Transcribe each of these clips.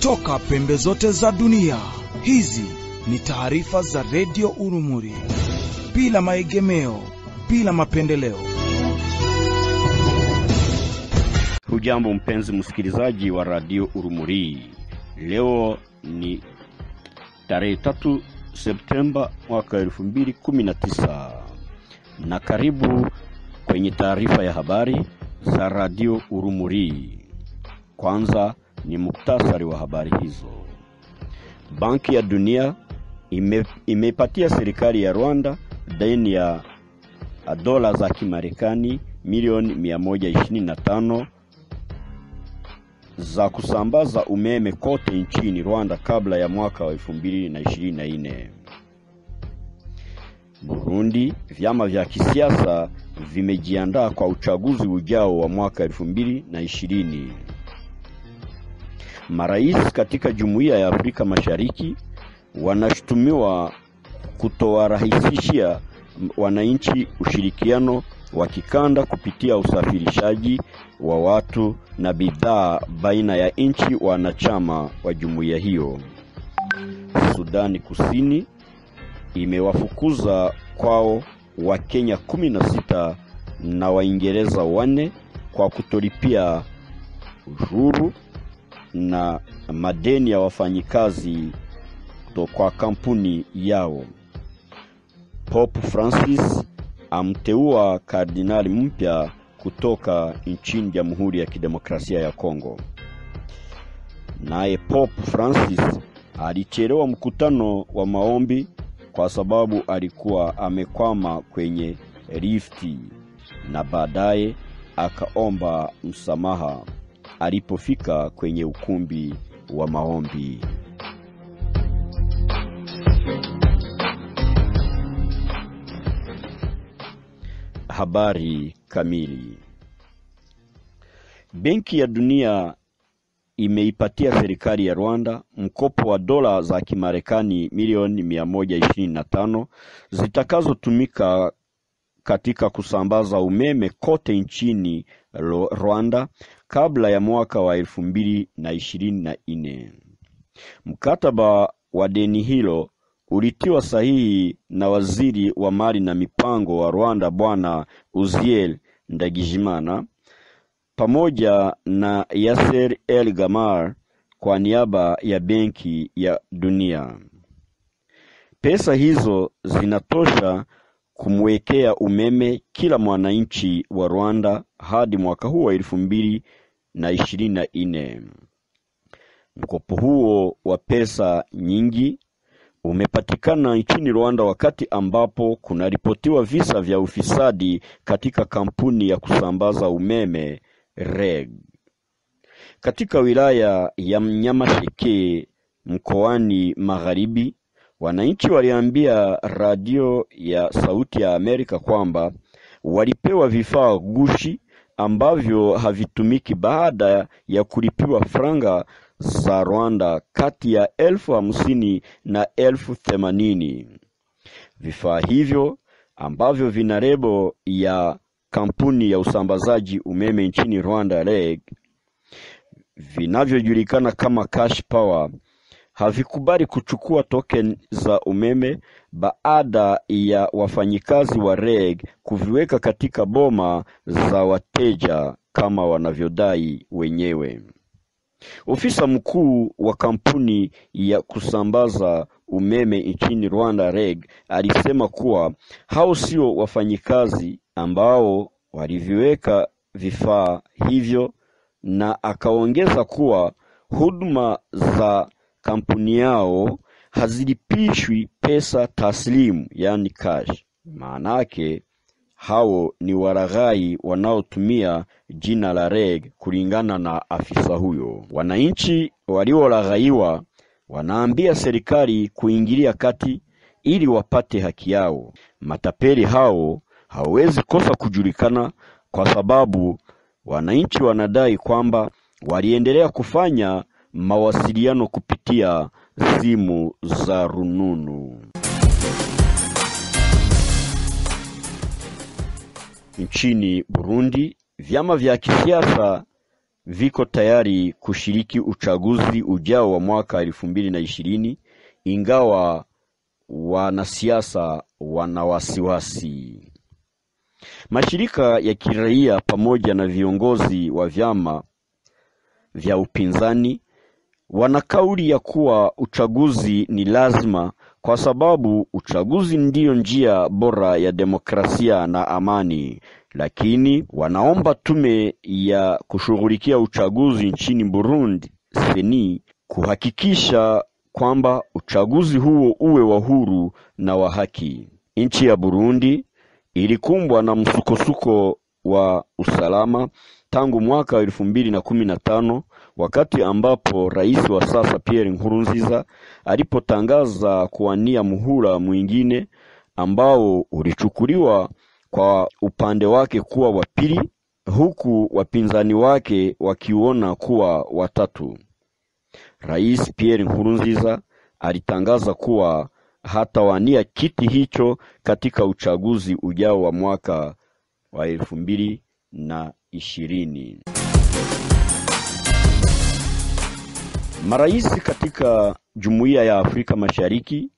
kutoka pembe zote za dunia. Hizi ni taarifa za redio Urumuri, bila maegemeo, bila mapendeleo. Hujambo mpenzi msikilizaji wa radio Urumuri, leo ni tarehe tatu Septemba mwaka elfu mbili kumi na tisa na karibu kwenye taarifa ya habari za radio Urumuri. Kwanza ni muktasari wa habari hizo. Banki ya Dunia ime, serikali ya Rwanda deni ya dola za Kimarekani milioni 125 za kusambaza umeme kote nchini Rwanda kabla ya mwaka wa 2024. Burundi, vyama vya kisiasa vimejiandaa kwa uchaguzi ujao wa mwaka 2020. Marais katika Jumuiya ya Afrika Mashariki wanashutumiwa kutowarahisishia wananchi ushirikiano wa kikanda kupitia usafirishaji wa watu na bidhaa baina ya nchi wanachama wa jumuiya hiyo. Sudani Kusini imewafukuza kwao Wakenya kumi na na Waingereza wanne kwa kutolipia ushuru na madeni ya wafanyikazi kwa kampuni yao. Pope Francis amteua kardinali mpya kutoka nchini Jamhuri ya Kidemokrasia ya Kongo. Naye Pope Francis alichelewa mkutano wa maombi kwa sababu alikuwa amekwama kwenye rifti na baadaye akaomba msamaha alipofika kwenye ukumbi wa maombi. Habari kamili. Benki ya Dunia imeipatia serikali ya Rwanda mkopo wa dola za Kimarekani milioni 125 zitakazotumika katika kusambaza umeme kote nchini Rwanda kabla ya mwaka wa elfu mbili na ishirini na nne. Mkataba wa deni hilo ulitiwa sahihi na waziri wa mali na mipango wa Rwanda Bwana Uziel Ndagijimana pamoja na Yasser El Gamar kwa niaba ya Benki ya Dunia. Pesa hizo zinatosha kumwekea umeme kila mwananchi wa Rwanda hadi mwaka huu wa elfu mbili na ishirini na nne. Mkopo huo wa pesa nyingi umepatikana nchini Rwanda wakati ambapo kunaripotiwa visa vya ufisadi katika kampuni ya kusambaza umeme REG. Katika wilaya ya Nyamasheke mkoani Magharibi, wananchi waliambia radio ya Sauti ya Amerika kwamba walipewa vifaa gushi ambavyo havitumiki baada ya kulipiwa franga za Rwanda kati ya elfu hamsini na elfu themanini. Vifaa hivyo ambavyo vina lebo ya kampuni ya usambazaji umeme nchini Rwanda REG vinavyojulikana kama cash power havikubali kuchukua token za umeme baada ya wafanyikazi wa REG kuviweka katika boma za wateja kama wanavyodai wenyewe. Ofisa mkuu wa kampuni ya kusambaza umeme nchini Rwanda REG alisema kuwa hao sio wafanyikazi ambao waliviweka vifaa hivyo, na akaongeza kuwa huduma za kampuni yao hazilipishwi pesa taslimu, yani cash. Maanake hao ni waraghai wanaotumia jina la REG kulingana na afisa huyo. Wananchi waliolaghaiwa wanaambia serikali kuingilia kati ili wapate haki yao. Matapeli hao hawezi kosa kujulikana kwa sababu wananchi wanadai kwamba waliendelea kufanya mawasiliano kupitia simu za rununu. Nchini Burundi, vyama vya kisiasa viko tayari kushiriki uchaguzi ujao wa mwaka elfu mbili na ishirini ingawa wanasiasa wana wasiwasi. Mashirika ya kiraia pamoja na viongozi wa vyama vya upinzani wana kauli ya kuwa uchaguzi ni lazima kwa sababu uchaguzi ndiyo njia bora ya demokrasia na amani, lakini wanaomba tume ya kushughulikia uchaguzi nchini Burundi seni kuhakikisha kwamba uchaguzi huo uwe wa huru na wa haki. Nchi ya Burundi ilikumbwa na msukosuko wa usalama tangu mwaka wa elfu mbili na kumi na tano wakati ambapo rais wa sasa Pierre Nkurunziza alipotangaza kuwania muhula mwingine ambao ulichukuliwa kwa upande wake kuwa wa pili, huku wapinzani wake wakiona kuwa watatu. Rais Pierre Nkurunziza alitangaza kuwa hatawania kiti hicho katika uchaguzi ujao wa mwaka wa elfu mbili na ishirini. Marais katika Jumuiya ya Afrika Mashariki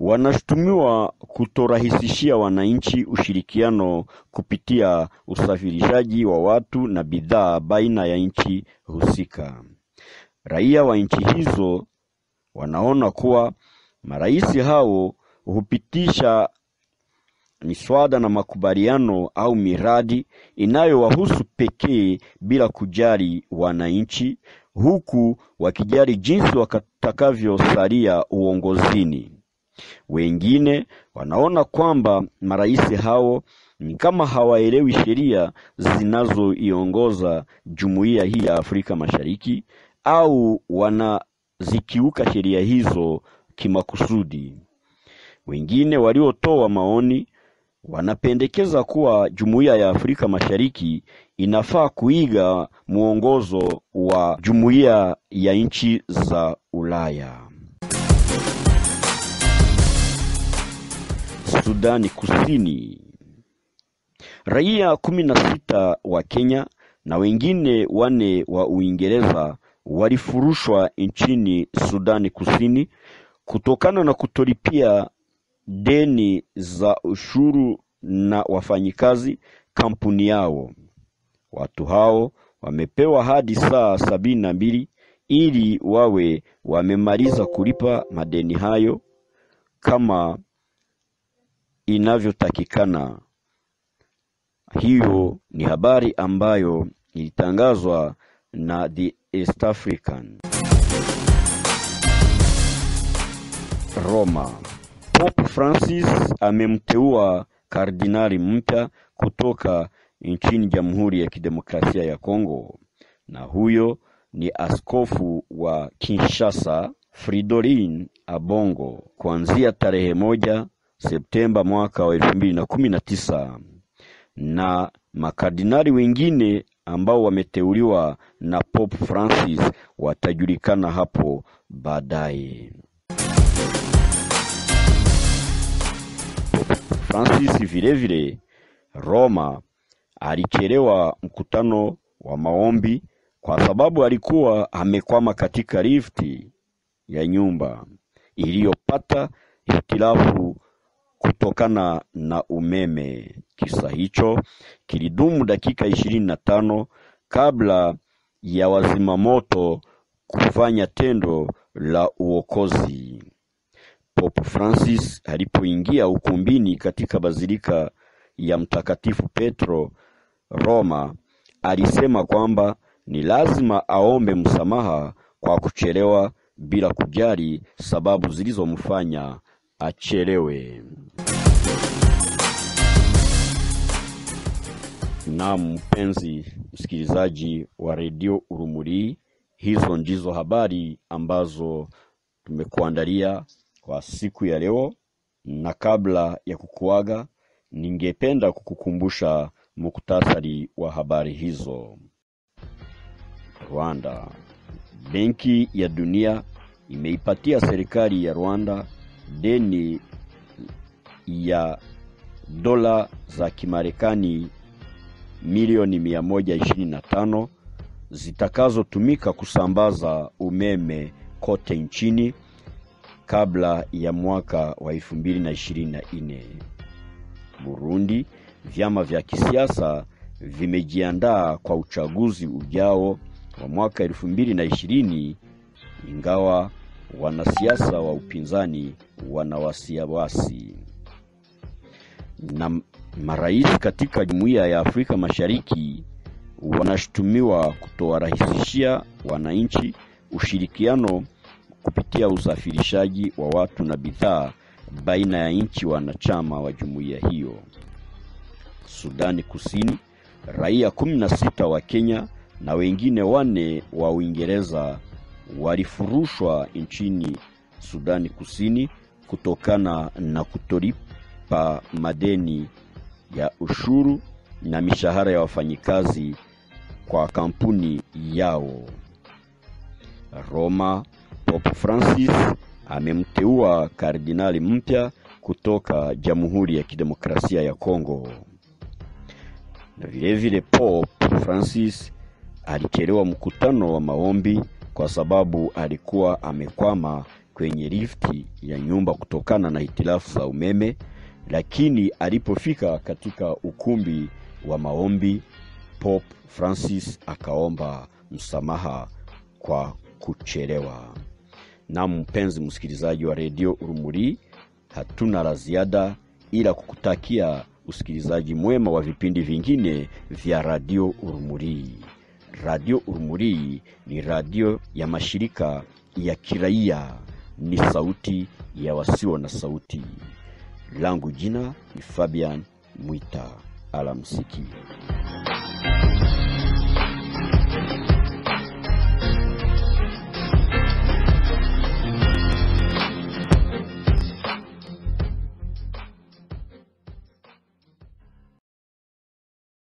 wanashutumiwa kutorahisishia wananchi ushirikiano kupitia usafirishaji wa watu na bidhaa baina ya nchi husika. Raia wa nchi hizo wanaona kuwa marais hao hupitisha miswada na makubaliano au miradi inayowahusu pekee bila kujali wananchi, huku wakijali jinsi watakavyosalia uongozini. Wengine wanaona kwamba marais hao ni kama hawaelewi sheria zinazoiongoza jumuiya hii ya Afrika Mashariki au wanazikiuka sheria hizo kimakusudi. Wengine waliotoa maoni wanapendekeza kuwa jumuiya ya Afrika Mashariki inafaa kuiga mwongozo wa jumuiya ya nchi za Ulaya. Sudani Kusini. Raia kumi na sita wa Kenya na wengine wane wa Uingereza walifurushwa nchini Sudani Kusini kutokana na kutolipia deni za ushuru na wafanyikazi kampuni yao. Watu hao wamepewa hadi saa sabini na mbili ili wawe wamemaliza kulipa madeni hayo kama inavyotakikana. Hiyo ni habari ambayo ilitangazwa na The East African. Roma. Pope Francis amemteua kardinali mpya kutoka nchini Jamhuri ya Kidemokrasia ya Kongo, na huyo ni askofu wa Kinshasa Fridolin Abongo kuanzia tarehe moja Septemba mwaka wa elfu mbili na kumi na tisa. Na makardinali wengine ambao wameteuliwa na Pope Francis watajulikana hapo baadaye. Francis vilevile Roma alichelewa mkutano wa maombi kwa sababu alikuwa amekwama katika lifti ya nyumba iliyopata hitilafu kutokana na umeme. Kisa hicho kilidumu dakika ishirini na tano kabla ya wazima moto kufanya tendo la uokozi. Pope Francis alipoingia ukumbini katika bazilika ya Mtakatifu Petro Roma, alisema kwamba ni lazima aombe msamaha kwa kuchelewa bila kujali sababu zilizomfanya achelewe. Na mpenzi msikilizaji wa redio Urumuri, hizo ndizo habari ambazo tumekuandalia kwa siku ya leo, na kabla ya kukuaga, ningependa kukukumbusha muktasari wa habari hizo. Rwanda. Benki ya Dunia imeipatia serikali ya Rwanda deni ya dola za Kimarekani milioni mia moja ishirini na tano zitakazotumika kusambaza umeme kote nchini kabla ya mwaka wa 2024. Burundi, vyama vya kisiasa vimejiandaa kwa uchaguzi ujao wa mwaka 2020 ingawa wanasiasa wa upinzani wana wasiwasi. Na marais katika Jumuiya ya Afrika Mashariki wanashutumiwa kutowarahisishia wananchi ushirikiano kupitia usafirishaji wa watu na bidhaa baina ya nchi wanachama wa jumuiya hiyo. Sudani Kusini, raia 16 wa Kenya na wengine wane wa Uingereza walifurushwa nchini Sudani Kusini kutokana na kutolipa madeni ya ushuru na mishahara ya wafanyikazi kwa kampuni yao. Roma, Pope Francis amemteua kardinali mpya kutoka Jamhuri ya Kidemokrasia ya Kongo. Na vilevile Pope Francis alichelewa mkutano wa maombi kwa sababu alikuwa amekwama kwenye lifti ya nyumba kutokana na hitilafu za umeme, lakini alipofika katika ukumbi wa maombi, Pope Francis akaomba msamaha kwa kuchelewa. Na mpenzi msikilizaji wa redio Urumuri, hatuna la ziada ila kukutakia usikilizaji mwema wa vipindi vingine vya radio Urumuri. Radio Urumuri ni radio ya mashirika ya kiraia, ni sauti ya wasio na sauti. Langu jina ni Fabian Mwita. Alamsiki.